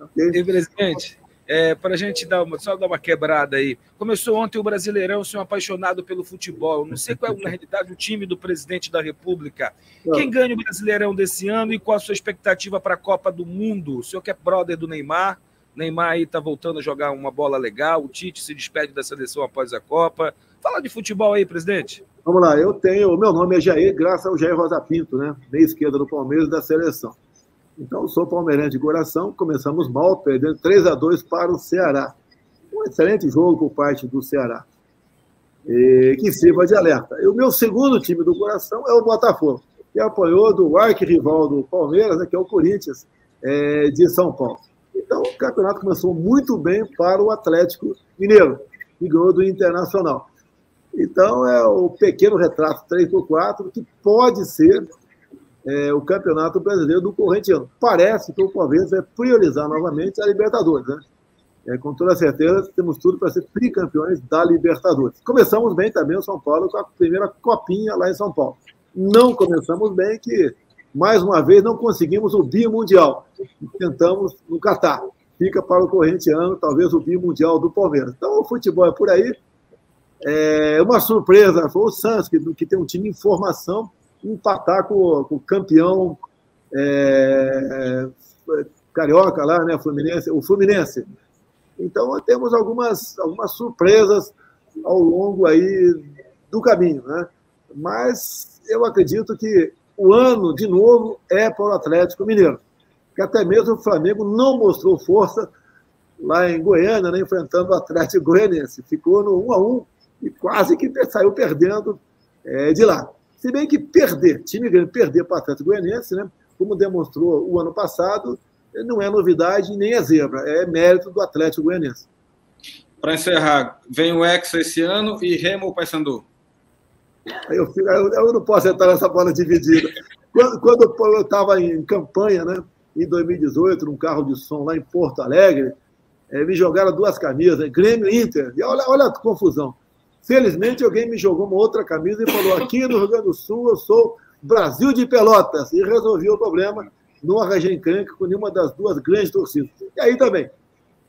Okay? E, presidente, é, para a gente dar uma, só dar uma quebrada aí. Começou ontem o Brasileirão, senhor apaixonado pelo futebol. Não sei qual é, na realidade, o time do presidente da República. Quem ganha o Brasileirão desse ano e qual a sua expectativa para a Copa do Mundo? O senhor que é brother do Neymar, Neymar aí está voltando a jogar uma bola legal, o Tite se despede da seleção após a Copa. Fala de futebol aí, presidente. Vamos lá, eu tenho. O meu nome é Jair, graças ao Jair Rosa Pinto, né? Meia esquerda do Palmeiras da seleção. Então, sou palmeirense de coração. Começamos mal, perdendo 3 a 2 para o Ceará. Um excelente jogo por parte do Ceará. E, que sirva de alerta. E o meu segundo time do coração é o Botafogo, que apoiou do arquirrival do Palmeiras, né, que é o Corinthians, é, de São Paulo. Então, o campeonato começou muito bem para o Atlético Mineiro, que ganhou do Internacional. Então, é o pequeno retrato 3x4, que pode ser é, o Campeonato Brasileiro do corrente ano. Parece que o Palmeiras vai priorizar novamente a Libertadores, né? É, com toda certeza, temos tudo para ser tricampeões da Libertadores. Começamos bem também o São Paulo com a primeira copinha lá em São Paulo. Não começamos bem que, mais uma vez, não conseguimos o bimundial. Tentamos no Catar. Fica para o corrente ano, talvez o bimundial do Palmeiras. Então, o futebol é por aí. É uma surpresa foi o Santos, que, que tem um time em formação, empatar com, com o campeão é, carioca lá, né, Fluminense, o Fluminense. Então temos algumas, algumas surpresas ao longo aí do caminho, né? Mas eu acredito que o ano de novo é para o Atlético Mineiro, que até mesmo o Flamengo não mostrou força lá em Goiânia, né, enfrentando o Atlético Goianiense, ficou no 1 a 1 e quase que saiu perdendo é, de lá. Se bem que perder, time grande perder para o Atlético Goianiense, né, como demonstrou o ano passado, não é novidade nem é zebra, é mérito do Atlético Goianiense. Para encerrar, vem o Hexa esse ano e Remo ou Paysandu? Eu, eu, eu, não posso entrar nessa bola dividida. Quando, quando eu estava em campanha, né, em 2018, num carro de som lá em Porto Alegre, é, me jogaram duas camisas, Grêmio e Inter. E olha, olha a confusão. Felizmente, alguém me jogou uma outra camisa e falou: aqui no Rio Grande do Sul eu sou Brasil de Pelotas. E resolvi o problema. Não arranjei encrenca com nenhuma das duas grandes torcidas. E aí também.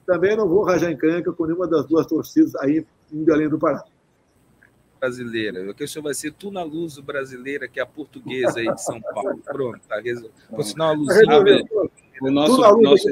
Também não vou arranjar encrenca com nenhuma das duas torcidas aí em Belém do Pará. Brasileira. A questão vai ser tu na luz brasileira, que é a portuguesa aí de São Paulo. Pronto, tá resolvido. Por sinal, a Luzinha. O nosso, nosso,